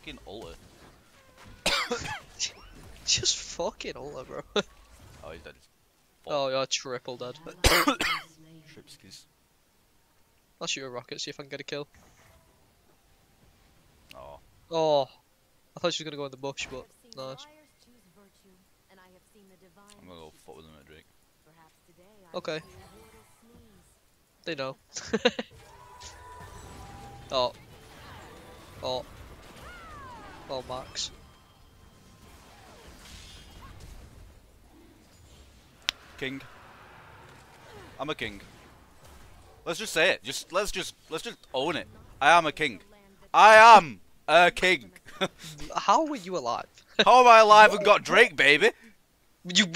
fucking ulti. Just fucking all bro. Oh, he's dead. oh, you're triple dead. Tripskis. I'll shoot a rocket, see if I can get a kill. Oh. Oh, I thought she was gonna go in the bush, but nice. I'm gonna go fuck with him at Drake. Okay. They know. oh. Oh. Oh, Max. King. I'm a king. Let's just say it. Just let's just let's just own it. I am a king. I am a king. How were you alive? How am I alive and got Drake, baby? You